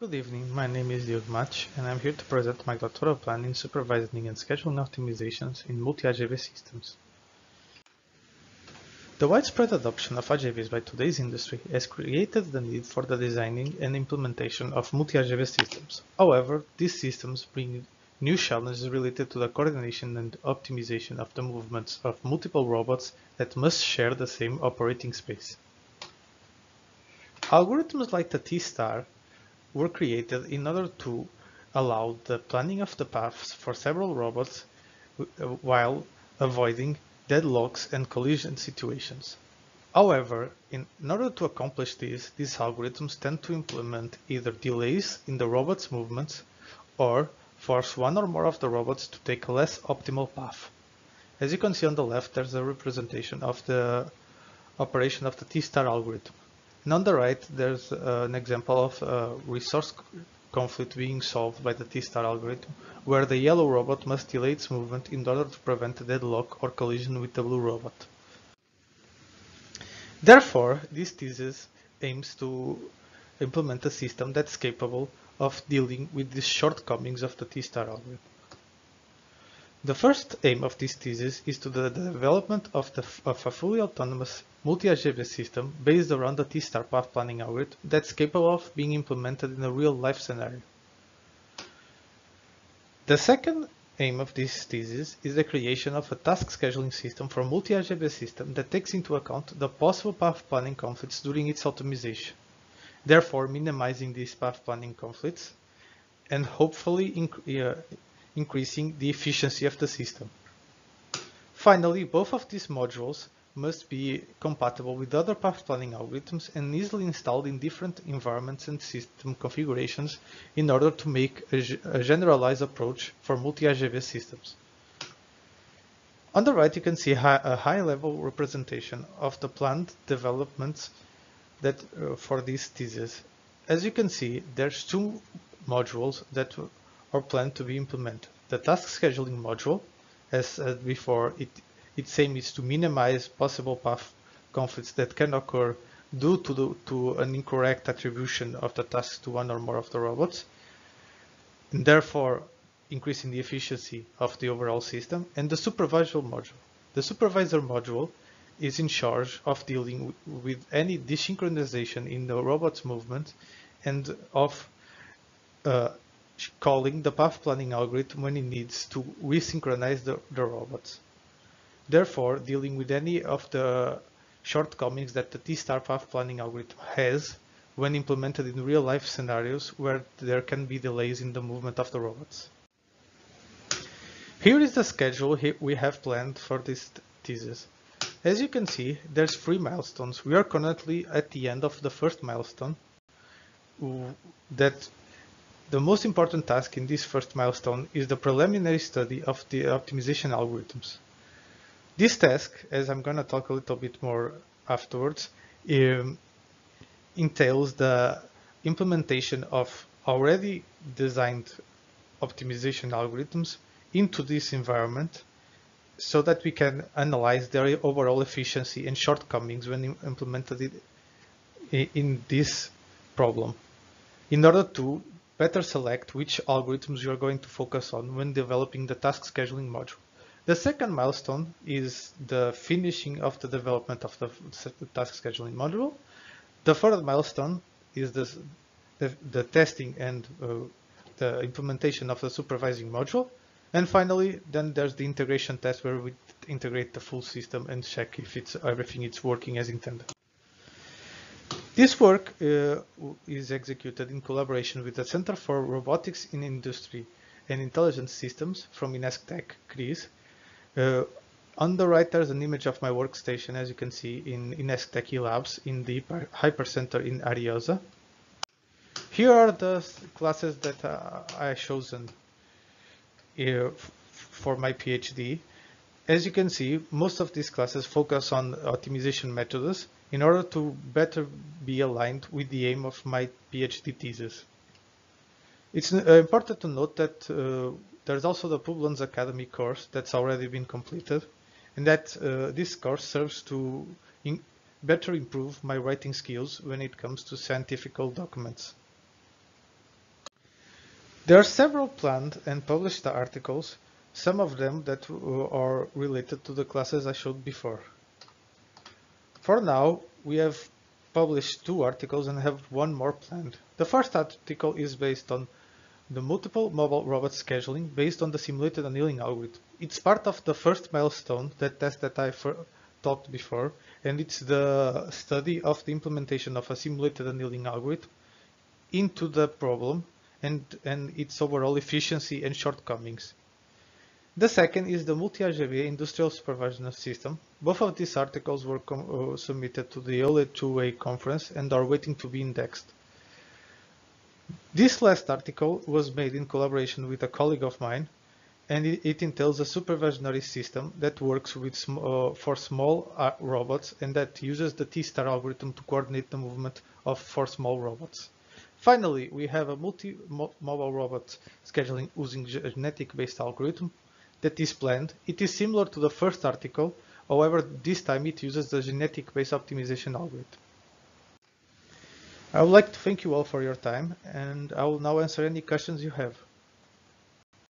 Good evening, my name is Diogo Matos and I'm here to present my doctoral plan in supervising and scheduling optimizations in multi-AGV systems. The widespread adoption of AGVs by today's industry has created the need for the designing and implementation of multi-AGV systems. However, these systems bring new challenges related to the coordination and optimization of the movements of multiple robots that must share the same operating space. Algorithms like the T-star were created in order to allow the planning of the paths for several robots uh, while avoiding deadlocks and collision situations. However, in order to accomplish this, these algorithms tend to implement either delays in the robot's movements or force one or more of the robots to take a less optimal path. As you can see on the left, there's a representation of the operation of the T-star algorithm. And on the right, there's uh, an example of a resource conflict being solved by the T-star algorithm, where the yellow robot must delay its movement in order to prevent a deadlock or collision with the blue robot. Therefore, this thesis aims to implement a system that's capable of dealing with the shortcomings of the T-star algorithm. The first aim of this thesis is to the development of, the, of a fully autonomous multi-AGV system based around the T-star path planning algorithm that's capable of being implemented in a real-life scenario. The second aim of this thesis is the creation of a task scheduling system for a multi-AGV system that takes into account the possible path planning conflicts during its optimization, therefore minimizing these path planning conflicts and hopefully increasing the efficiency of the system. Finally, both of these modules must be compatible with other path planning algorithms and easily installed in different environments and system configurations in order to make a, generalized approach for multi-AGV systems. On the right, you can see a high-level representation of the planned developments that uh, for this thesis. As you can see, there's two modules that are planned to be implemented. The task scheduling module, as said before, it, its aim is to minimize possible path conflicts that can occur due to, the, to an incorrect attribution of the task to one or more of the robots, and therefore increasing the efficiency of the overall system, and the supervisor module. The supervisor module is in charge of dealing with any desynchronization in the robot's movement and of uh, calling the path planning algorithm when it needs to resynchronize the, the robots. Therefore, dealing with any of the shortcomings that the T-star path planning algorithm has when implemented in real-life scenarios where there can be delays in the movement of the robots. Here is the schedule we have planned for this thesis. As you can see, there's three milestones. We are currently at the end of the first milestone that the most important task in this first milestone is the preliminary study of the optimization algorithms. This task, as I'm going to talk a little bit more afterwards, um, entails the implementation of already designed optimization algorithms into this environment so that we can analyze their overall efficiency and shortcomings when implemented in this problem in order to better select which algorithms you are going to focus on when developing the task scheduling module. The second milestone is the finishing of the development of the task scheduling module. The third milestone is the, the, testing and uh, the implementation of the supervising module. And finally, then there's the integration test where we integrate the full system and check if it's everything is working as intended. This work uh, is executed in collaboration with the Center for Robotics in Industry and Intelligent Systems from INESCTEC, Greece. Uh, on the right, there's an image of my workstation, as you can see, in INESCTEC Labs in the Hypercenter in Ariosa. Here are the classes that uh, I chosen uh, for my PhD. As you can see, most of these classes focus on optimization methods in order to better be aligned with the aim of my PhD thesis. It's uh, important to note that uh, there's also the Publons Academy course that's already been completed and that uh, this course serves to better improve my writing skills when it comes to scientific documents. There are several planned and published articles, some of them that are related to the classes I showed before. For now, we have published two articles and have one more planned. The first article is based on the multiple mobile robot scheduling based on the simulated annealing algorithm. It's part of the first milestone, that test that I talked before, and it's the study of the implementation of a simulated annealing algorithm into the problem and, and its overall efficiency and shortcomings. The second is the multi-AGV industrial supervision system. Both of these articles were uh, submitted to the OL2A conference and are waiting to be indexed. This last article was made in collaboration with a colleague of mine and it, it entails a supervisory system that works with sm uh, for small uh, robots and that uses the T-star algorithm to coordinate the movement of for small robots. Finally, we have a multi-mobile robot scheduling using genetic-based algorithm that is planned. It is similar to the first article, however, this time it uses the genetic-based optimization algorithm. I would like to thank you all for your time, and I will now answer any questions you have.